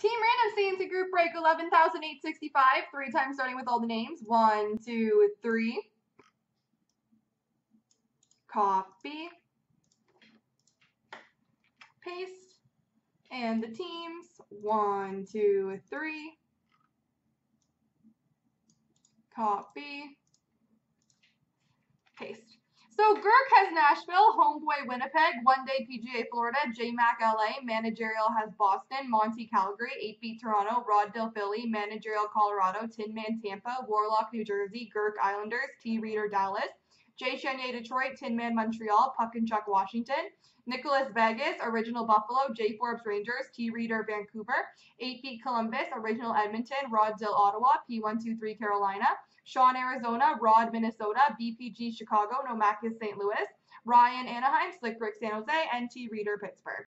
Team Random CNC Group Break 11,865. Three times starting with all the names. One, two, three. Copy. Paste. And the teams. One, two, three. Copy. So Girk has Nashville, Homeboy Winnipeg, One Day PGA Florida, JMac LA, Managerial has Boston, Monty Calgary, 8 Beat Toronto, Roddell Philly, Managerial Colorado, Tin Man Tampa, Warlock New Jersey, Girk Islanders, T Reader Dallas, Jay Chenier Detroit, Tin Man Montreal, Puck and Chuck Washington, Nicholas Vegas, Original Buffalo, J Forbes Rangers, T Reader Vancouver, 8 Beat Columbus, Original Edmonton, Rod Dill, Ottawa, P123 Carolina, Sean, Arizona, Rod, Minnesota, BPG, Chicago, Nomakis, St. Louis, Ryan, Anaheim, Slick Rick, San Jose, NT Reader, Pittsburgh.